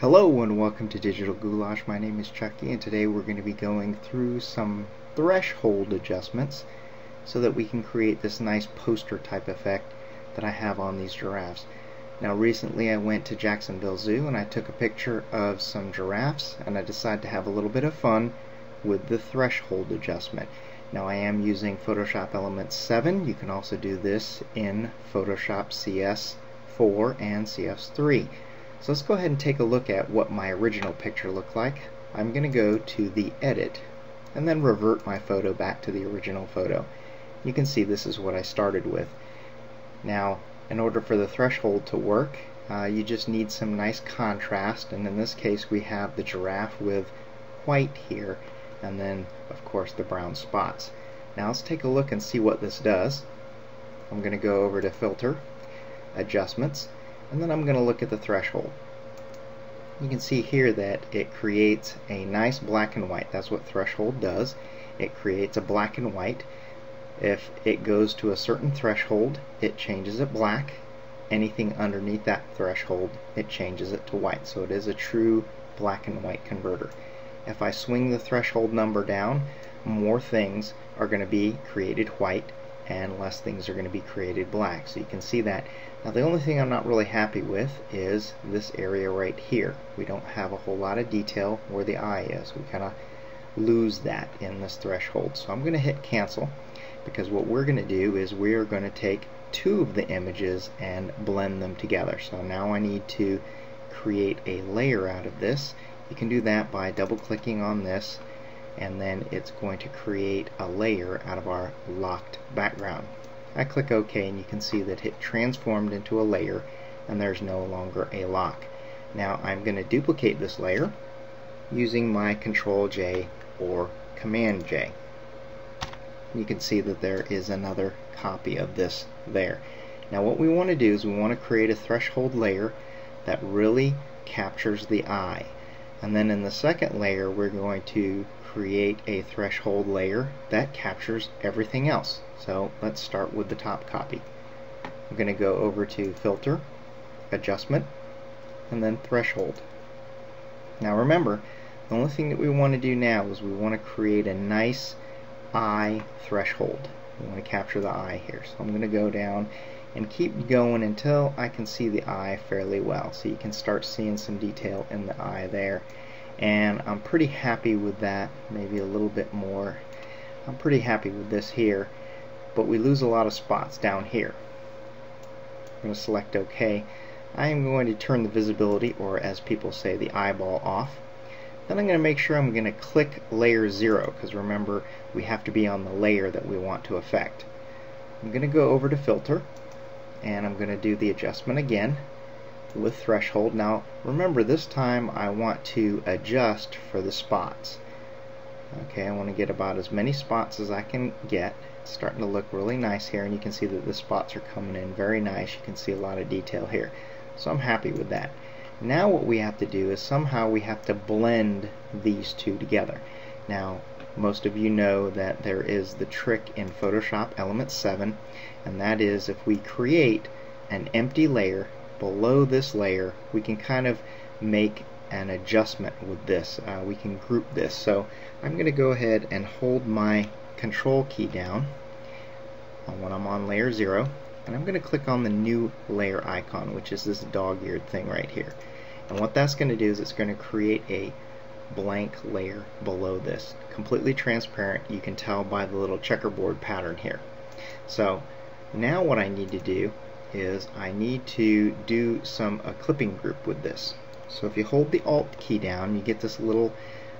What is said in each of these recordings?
Hello and welcome to Digital Goulash. My name is Chucky and today we're going to be going through some threshold adjustments so that we can create this nice poster type effect that I have on these giraffes. Now recently I went to Jacksonville Zoo and I took a picture of some giraffes and I decided to have a little bit of fun with the threshold adjustment. Now I am using Photoshop Elements 7. You can also do this in Photoshop CS4 and CS3. So let's go ahead and take a look at what my original picture looked like. I'm going to go to the edit and then revert my photo back to the original photo. You can see this is what I started with. Now in order for the threshold to work uh, you just need some nice contrast and in this case we have the giraffe with white here and then of course the brown spots. Now let's take a look and see what this does. I'm going to go over to filter, adjustments, and then I'm going to look at the threshold. You can see here that it creates a nice black and white. That's what threshold does. It creates a black and white. If it goes to a certain threshold, it changes it black. Anything underneath that threshold, it changes it to white. So it is a true black and white converter. If I swing the threshold number down, more things are going to be created white and less things are going to be created black. So you can see that. Now the only thing I'm not really happy with is this area right here. We don't have a whole lot of detail where the eye is. We kind of lose that in this threshold. So I'm going to hit cancel because what we're going to do is we are going to take two of the images and blend them together. So now I need to create a layer out of this. You can do that by double clicking on this and then it's going to create a layer out of our locked background. I click OK and you can see that it transformed into a layer and there's no longer a lock. Now I'm going to duplicate this layer using my Control J or Command J. You can see that there is another copy of this there. Now what we want to do is we want to create a threshold layer that really captures the eye. And then in the second layer we're going to create a threshold layer that captures everything else. So let's start with the top copy. I'm going to go over to Filter, Adjustment, and then Threshold. Now remember, the only thing that we want to do now is we want to create a nice eye threshold. We want to capture the eye here. So I'm going to go down and keep going until I can see the eye fairly well. So you can start seeing some detail in the eye there and I'm pretty happy with that maybe a little bit more. I'm pretty happy with this here but we lose a lot of spots down here. I'm going to select OK. I am going to turn the visibility or as people say the eyeball off. Then I'm going to make sure I'm going to click layer 0 because remember we have to be on the layer that we want to affect. I'm going to go over to filter and I'm going to do the adjustment again with threshold. Now remember this time I want to adjust for the spots. Okay, I want to get about as many spots as I can get. It's starting to look really nice here and you can see that the spots are coming in very nice. You can see a lot of detail here. So I'm happy with that. Now what we have to do is somehow we have to blend these two together. Now most of you know that there is the trick in Photoshop Element 7 and that is if we create an empty layer below this layer we can kind of make an adjustment with this. Uh, we can group this. So I'm going to go ahead and hold my control key down when I'm on layer 0 and I'm going to click on the new layer icon which is this dog-eared thing right here. And what that's going to do is it's going to create a blank layer below this. Completely transparent. You can tell by the little checkerboard pattern here. So now what I need to do is I need to do some a clipping group with this. So if you hold the Alt key down, you get this little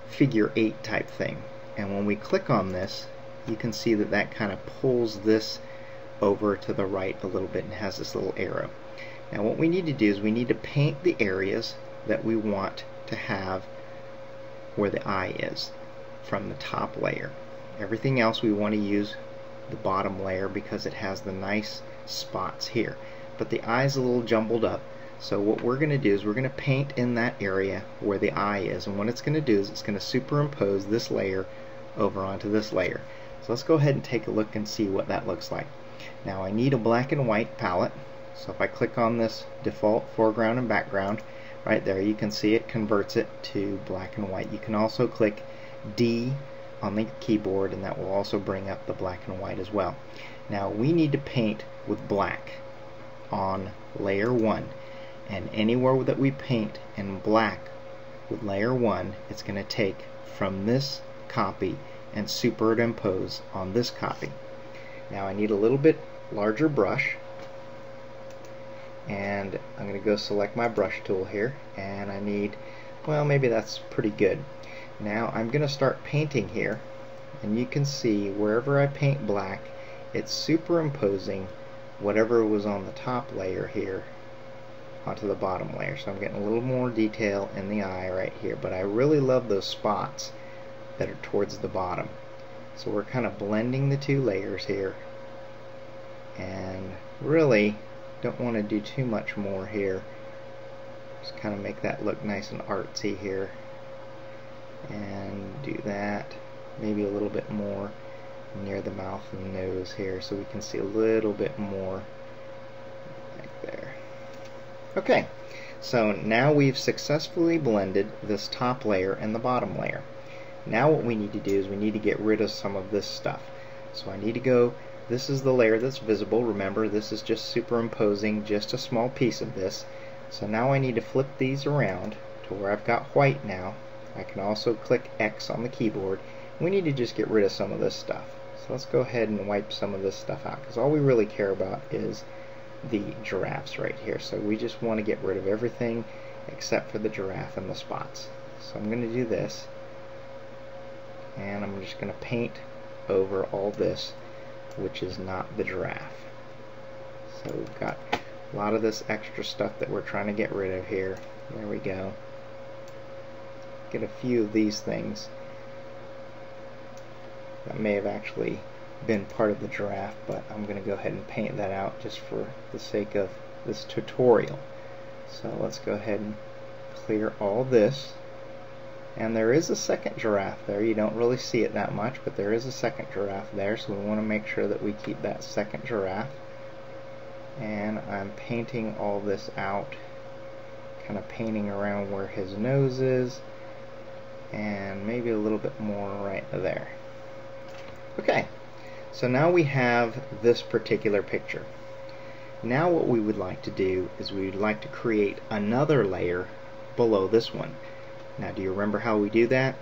figure 8 type thing. And when we click on this, you can see that that kind of pulls this over to the right a little bit and has this little arrow. Now what we need to do is we need to paint the areas that we want to have where the eye is from the top layer. Everything else we want to use the bottom layer because it has the nice spots here. But the eye is a little jumbled up. So what we're going to do is we're going to paint in that area where the eye is. And what it's going to do is it's going to superimpose this layer over onto this layer. So let's go ahead and take a look and see what that looks like. Now I need a black and white palette. So if I click on this default foreground and background, right there you can see it converts it to black and white. You can also click D Um, on the keyboard and that will also bring up the black and white as well. Now we need to paint with black on layer 1 and anywhere that we paint in black with layer 1 it's going to take from this copy and superimpose on this copy. Now I need a little bit larger brush and I'm going to go select my brush tool here and I need well maybe that's pretty good now I'm going to start painting here and you can see wherever I paint black it's superimposing whatever was on the top layer here onto the bottom layer. So I'm getting a little more detail in the eye right here but I really love those spots that are towards the bottom. So we're kind of blending the two layers here and really don't want to do too much more here. Just kind of make that look nice and artsy here and do that maybe a little bit more near the mouth and nose here so we can see a little bit more like there okay so now we've successfully blended this top layer and the bottom layer now what we need to do is we need to get rid of some of this stuff so I need to go this is the layer that's visible. Remember, this is just superimposing just a small piece of this. So now I need to flip these around to where I've got white now. I can also click X on the keyboard. We need to just get rid of some of this stuff. So let's go ahead and wipe some of this stuff out because all we really care about is the giraffes right here. So we just want to get rid of everything except for the giraffe and the spots. So I'm going to do this and I'm just going to paint over all this which is not the giraffe. So we've got a lot of this extra stuff that we're trying to get rid of here. There we go. Get a few of these things that may have actually been part of the giraffe, but I'm going to go ahead and paint that out just for the sake of this tutorial. So let's go ahead and clear all this and there is a second giraffe there. You don't really see it that much, but there is a second giraffe there, so we want to make sure that we keep that second giraffe. And I'm painting all this out, kind of painting around where his nose is, and maybe a little bit more right there. Okay, so now we have this particular picture. Now what we would like to do is we would like to create another layer below this one. Now do you remember how we do that?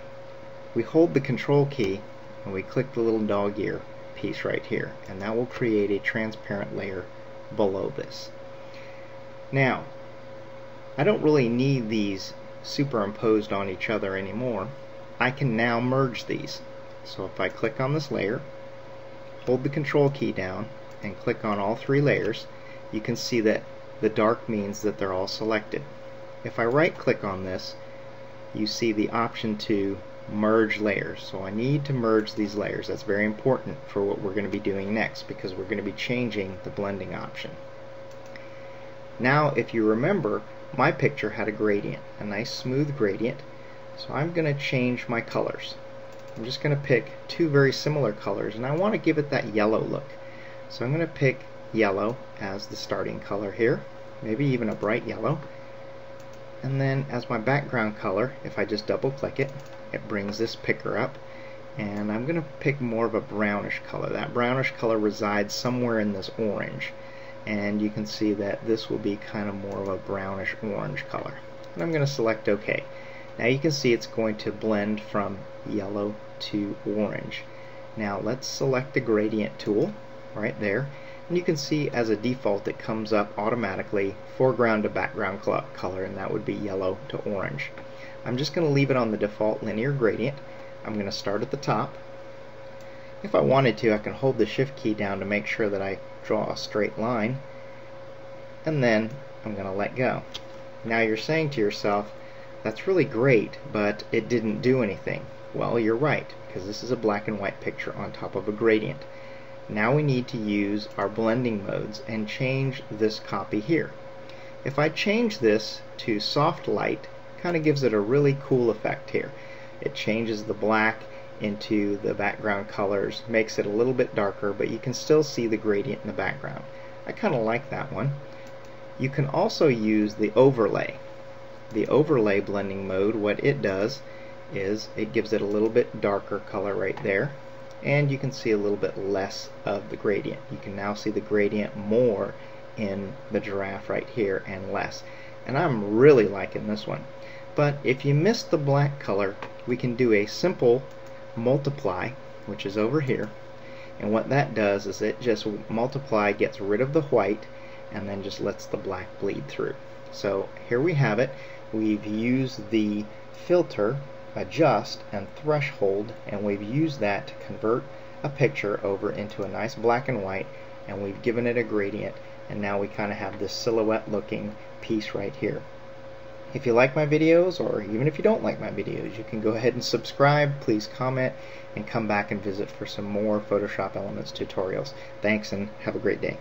We hold the control key and we click the little dog ear piece right here and that will create a transparent layer below this. Now I don't really need these superimposed on each other anymore. I can now merge these. So if I click on this layer, hold the control key down and click on all three layers, you can see that the dark means that they're all selected. If I right click on this, you see the option to merge layers. So I need to merge these layers. That's very important for what we're going to be doing next because we're going to be changing the blending option. Now if you remember my picture had a gradient, a nice smooth gradient. So I'm going to change my colors. I'm just going to pick two very similar colors and I want to give it that yellow look. So I'm going to pick yellow as the starting color here, maybe even a bright yellow and then as my background color if I just double click it it brings this picker up and I'm gonna pick more of a brownish color that brownish color resides somewhere in this orange and you can see that this will be kind of more of a brownish orange color and I'm gonna select OK now you can see it's going to blend from yellow to orange now let's select the gradient tool right there and you can see as a default it comes up automatically foreground to background color and that would be yellow to orange. I'm just going to leave it on the default linear gradient. I'm going to start at the top. If I wanted to I can hold the shift key down to make sure that I draw a straight line and then I'm going to let go. Now you're saying to yourself that's really great but it didn't do anything. Well you're right because this is a black and white picture on top of a gradient. Now we need to use our blending modes and change this copy here. If I change this to soft light, kind of gives it a really cool effect here. It changes the black into the background colors, makes it a little bit darker, but you can still see the gradient in the background. I kind of like that one. You can also use the overlay. the overlay blending mode, what it does is it gives it a little bit darker color right there and you can see a little bit less of the gradient. You can now see the gradient more in the giraffe right here and less. And I'm really liking this one. But if you miss the black color, we can do a simple multiply, which is over here. And what that does is it just multiply gets rid of the white and then just lets the black bleed through. So here we have it. We've used the filter adjust and threshold and we've used that to convert a picture over into a nice black and white and we've given it a gradient and now we kind of have this silhouette looking piece right here. If you like my videos or even if you don't like my videos you can go ahead and subscribe, please comment and come back and visit for some more Photoshop Elements tutorials. Thanks and have a great day.